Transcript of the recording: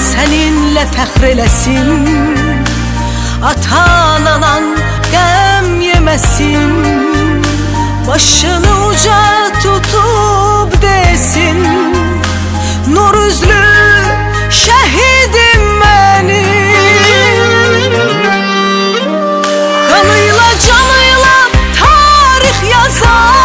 Səninlə fəxr eləsin Atan anan qəm yeməsin Başını uca tutub desin Nur üzlü şəhidim mənim Qanıyla canıyla tarix yazar.